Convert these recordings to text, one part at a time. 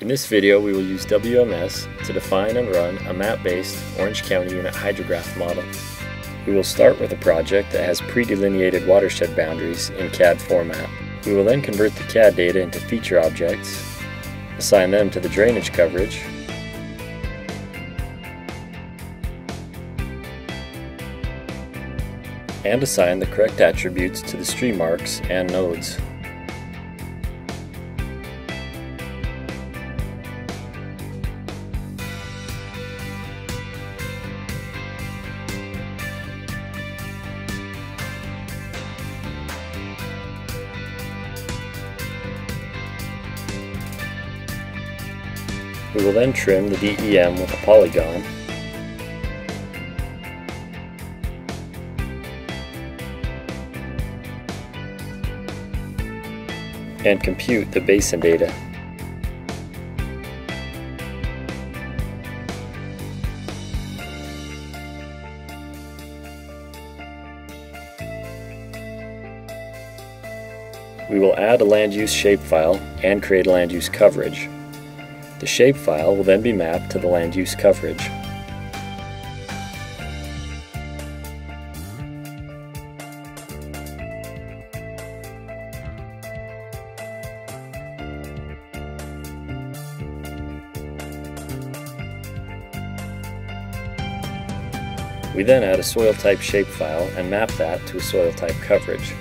In this video we will use WMS to define and run a map-based Orange County Unit Hydrograph model. We will start with a project that has pre-delineated watershed boundaries in CAD format. We will then convert the CAD data into feature objects, assign them to the drainage coverage, and assign the correct attributes to the stream arcs and nodes. We will then trim the DEM with a polygon and compute the basin data. We will add a land use shapefile and create a land use coverage. The shapefile will then be mapped to the land use coverage. We then add a soil type shapefile and map that to a soil type coverage.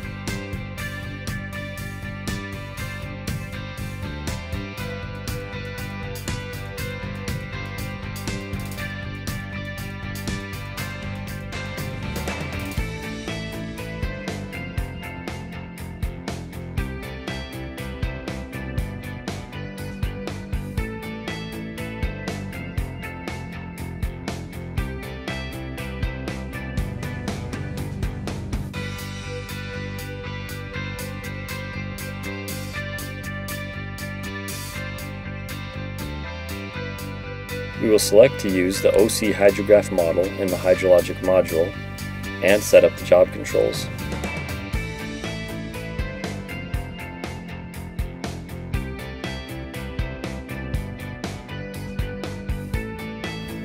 We will select to use the OC hydrograph model in the hydrologic module and set up the job controls.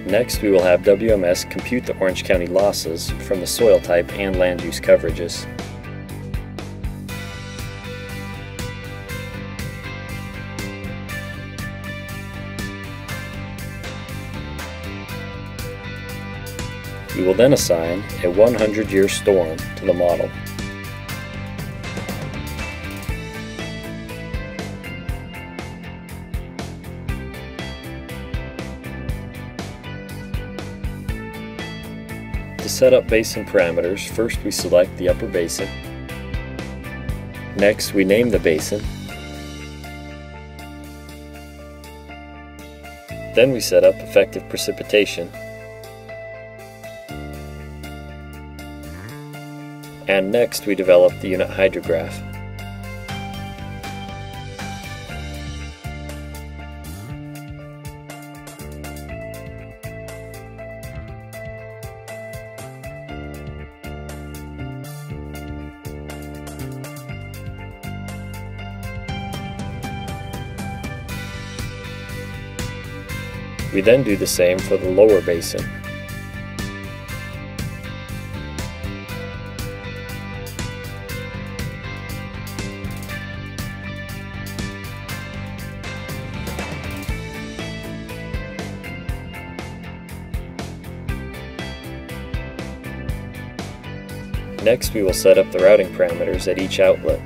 Next, we will have WMS compute the Orange County losses from the soil type and land use coverages. We will then assign a 100 year storm to the model. To set up basin parameters, first we select the upper basin. Next, we name the basin. Then we set up effective precipitation and next we develop the unit hydrograph. We then do the same for the lower basin. Next we will set up the routing parameters at each outlet.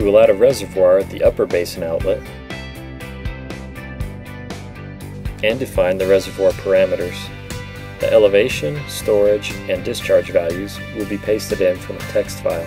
We will add a reservoir at the upper basin outlet and define the reservoir parameters. The elevation, storage, and discharge values will be pasted in from a text file.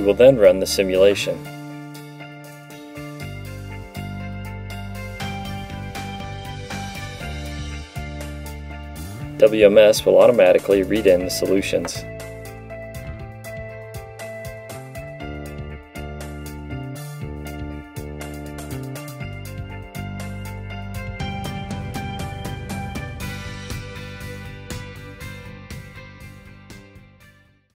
We will then run the simulation. WMS will automatically read in the solutions.